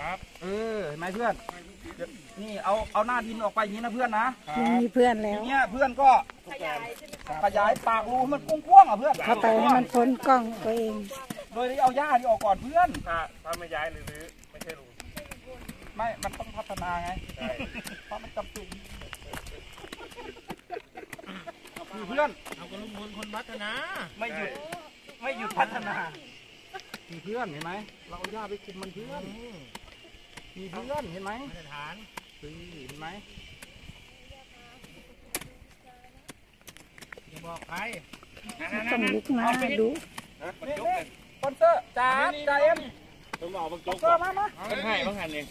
ครับ เออเห็นไหมเพื่อนเดี๋ยวนี่เอาเอาหน้าดินออกไปอย่างนี้นะเพื่อนนะลุงมีเพื่อนแล้ทีวเนี้ยเพื่อนก็ขยายปากรูให้มันกว้างๆอะเพื่อนเข้าไปให้มันพ้นกล้องตัวเอง โดยที่เอาหญ้าที่ออกก่อนเพื่อนถ้าถ้าไม่ย้ายหรือรื้อไม่ใช่ลุงไม่ มันต้องพัฒนาไงใช่เพราะมันจำเป็นคือเพื่อนเอากระลุงพลคนพัฒนาไม่หยุดไม่หยุดพัฒนามีเพื่อนเห็นไหมเราเอาหญ้าไปคุมมันเพื่อน มีเพื่อนเห็นไหมมาตรฐานนี่เห็นไหมอย่าบอกใครต้องลุกมาดูนี่นี่สปอนเซอร์จ้าจ้าเอ็มผมเอาบางสจปอนกเซอร์มามามันให้บางหันเลย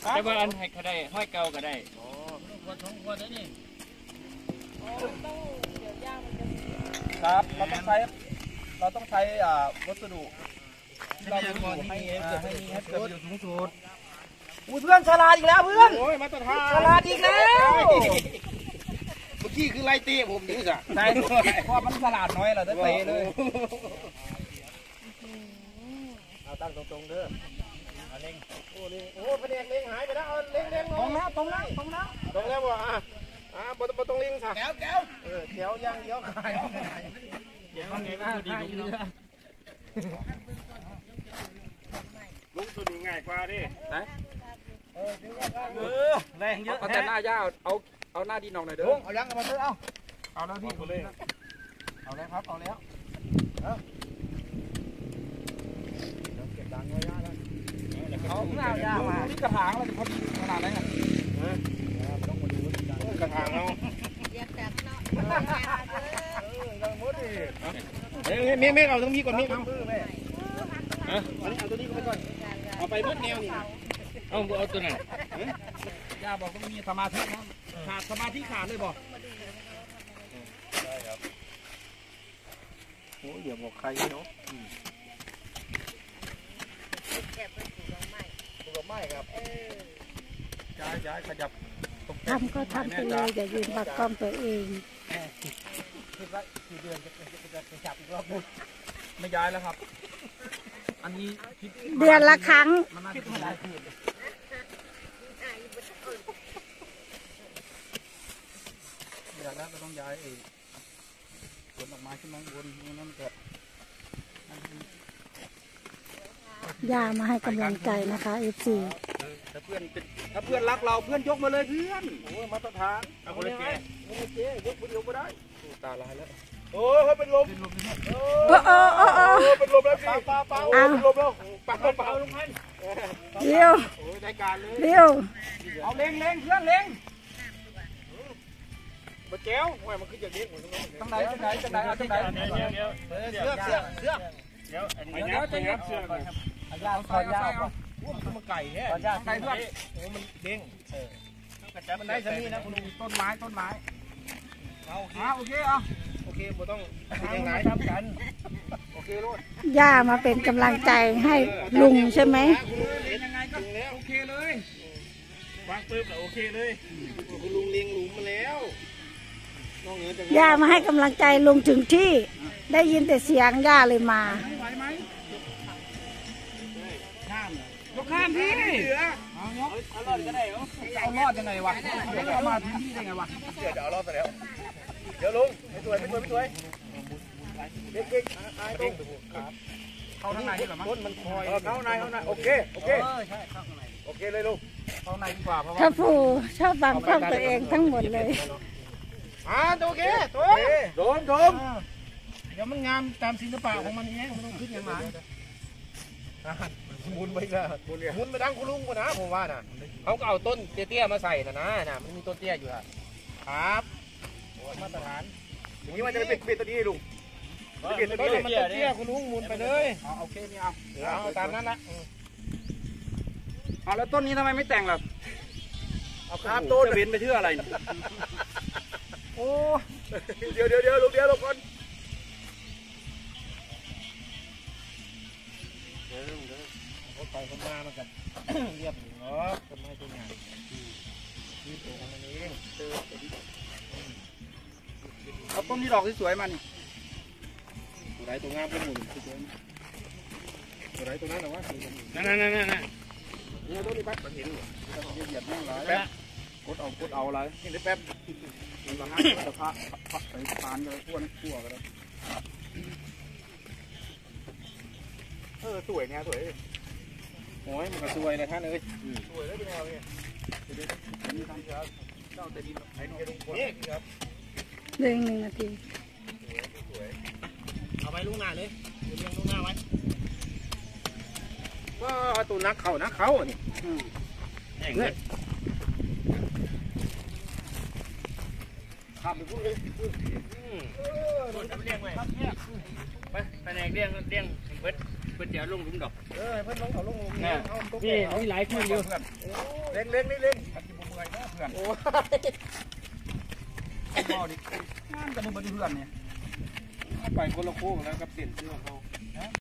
แต่ว่าอันให้เขาได้ห้อยเก่าก็ได้คนสองคนนี่ครับเราต้องใช้เราต้องใช้อ่าวัสดุที่เรามีอยู่ให้อ่าให้มีให้เกิดประโยชน์สูงสุด อุ้ยเพื่อนฉลาดอีกแล้วเพื่อนโอ้ยมาตรฐานฉลาดอีกแล้วเมื่อกี้คือไล่ตีผมนี่จ้ะใช่เพราะมันฉลาดน้อยเราได้เตะเลยเอาตั้งตรงๆเด้อเอาเล็งโอ้เล็งโอ้ประเด็นเล็งหายไปแล้วเอาเล็งเล็งตรงแล้วตรงแล้วตรงแล้วตรงแล้วบ่อะอ่าบ่บ่ต้องเล็งซะแก้วแก้วเออแก้วย่างเดียวขายเดี๋ยวไงก็ดีลุงเนาะลุงตัวนี้ง่ายกว่าดิ เออแรงเยอะเอาแต่หน้าย่าเอาเอาหน้าดินออกหน่อยเด้อเอายังเอามาเถอะเอาเอาแล้วพี่เอาเลยเอาแล้วครับเอาแล้วเก็บดังไว้ย่าแล้วเอาหน้าย่ามาที่กระถางเราจะพอดีขนาดไหนกันต้องมาดูกระถางเราเฮ้ยเมฆเมฆเอาตรงนี้ก่อนเมฆเอาฮะอันนี้เอาตัวนี้ก็ไปก่อนเอาไปเบิดแนวนี่ เอาบ่เอาตัวนั้นย่าบอกต้องมีสมาธินะขาดสมาธิขาดเลยบอกโอ้ยอย่าบอกใครเนาะปลูกไม้ครับย้ายย้ายขยับตกทำก็ทำไปเลยอย่ายืนปักกล้องตัวเองคิดว่าสี่เดือนจะจะจะจะจับอีกรอบนึงไม่ย้ายแล้วครับ อันนี้คิดเดือนละครั้งมันน่าจะไม่ได้คืน เดือนแล้วเราต้องย้ายไอ้ผลออกไม้ขึ้นมาข้างบนไม่งั้นมันเกิดย่ามาให้กำลังใจนะคะเอฟซีถ้าเพื่อนเป็นถ้าเพื่อนรักเราเพื่อนยกมาเลยเพื่อนโอ้ยมาตรฐานเอาคนละแก่โอ้ยเจ๊ยกคนเดียวก็ได้ตาลายแล้วโอ้ยเขาเป็นลมเป็นลมเนี่ยโอ้โอ้โอ้โอ้โอ้ยเป็นลมแล้วสิปลาปลาโอ้ยเป็นลมแล้วปลาปลาลงพันเร็วโอ้ยได้การเลยเร็วเอาเล็งเล็งเพื่อนเล็ง มาแก้วโอ้ยมันขึ้นจากเด็กหมดทั้งนั้นทางไหนทางไหนทางไหนเอาทางไหนเดี๋ยวเดี๋ยวเสือกเสือกเสือกเดี๋ยวอันนี้เดี๋ยวจะยับเชือกก่อนครับยาวคอยาวก่อนพวกมันไก่แฮะยาวใครเพื่อนโอ้มันเด้งมันได้ชนิดนะคุณลุงต้นไม้ต้นไม้เอาโอเคอ่าโอเคเอาโอเคบ่ต้องยังไงทำกันโอเคโลดย่ามาเป็นกำลังใจให้ลุงใช่ไหมเป็นยังไงก็โอเคเลยวางปึ๊บแล้วโอเคเลยคุณลุงเลี้ยงหลุมมาแล้ว ย่ามาให้กำลังใจลุงถึงที่ ได้ยินแต่เสียงย่าเลยมาไหวไหมข้ามยกข้ามพี่เอายกเอารอดก็ได้เหรอเอารอดยังไงวะเอามาถึงที่ได้ไงวะเดี๋ยวเดี๋ยวเอารอบไปแล้วเดี๋ยวลุงไม่สวยไม่สวยไม่สวยเด็กๆอายต้องครับเข้าข้างในดีกว่ามั้งต้นมันคอยเข้าในเข้าในโอเคโอเคเออใช่เข้าข้างในโอเคเลยลุงเข้าในดีกว่าเพราะว่าถ้าผู้ชอบบังกล้องตัวเองทั้งหมดเลย อ่าโอเคตัว โดมโดมเดี๋ยวมันงามตามศิลปะของมันเองมันต้องขึ้นอย่างไรหมุนไปก็หมุนไปดังคุณลุงกว่านะผมว่านะเขาก็เอาต้นเตี้ยๆมาใส่นะนะนะมันมีต้นเตี้ยอยู่อะครับโอ้มาตรฐานอย่างนี้มันจะไปปิดตัวนี้ลุงจะปิดตัวนี้มันเตี้ยคุณลุงหมุนไปเลยเอาโอเคนี่เอาเอาตามนั้นละเอาแล้วต้นนี้ทำไมไม่แต่งล่ะเอาครับต้นจะเว้นไปเชื่ออะไรเนี่ย โอ้เดี๋ยวเดี๋ยวเดี๋ยวลงเดี๋ยวลงก่อนเดี๋ยวเดี๋ยวเขาไปเขามามันกันเรียบอยู่เนาะต้นไมต้นใหญ่ยืดตัวของมันเองเอเอาต้นนี้ดอกสวยๆมานี่ตัวไหนตัวงามเป็นหมุนตัวไหนตัวนั้นหรอวะนั่นนั่นนั่นนั่นเนี่ยต้นนี้แป๊บมันเห็นเหยียบแม่งหลายแป๊บ กดเอากดเอาอะไรเห็นได้แป๊บมันละห้าสะพะพักไปปานเลยขั้วนี่ขั้วกันเลยเออสวยเนี่ยสวยโอ้ยมันก็สวยเลยท่านเอ้ยสวยแล้วเป็นไงเนี่ยนี่ทำเช้าเจ้าจะดินไอ้นี่จะลงคนนี่ครับเรื่องหนึ่งนาทีเอาไว้ลูกหน้าเลยเลี้ยงลูกหน้าไว้ว่าตัวนักเขานักเขาอะนี่เนี่ย ทำไปพูดเลยส่วนเลี้ยงไว้ไปไปไหนเลี้ยงเลี้ยงเบิดเบิดเดี๋ยวลงหลุมดอกเออเพื่นลงเขาลงลงนี่นี่มีหลายคนอยู่เล่นเล่นนี่เล่นกันบุ้งเลยนะเพื่อนโอ้พ่อดิงานกันนี่บนเพื่อนเนี่ยไปคนละคู่แล้วกับเปลี่ยนชื่อเขา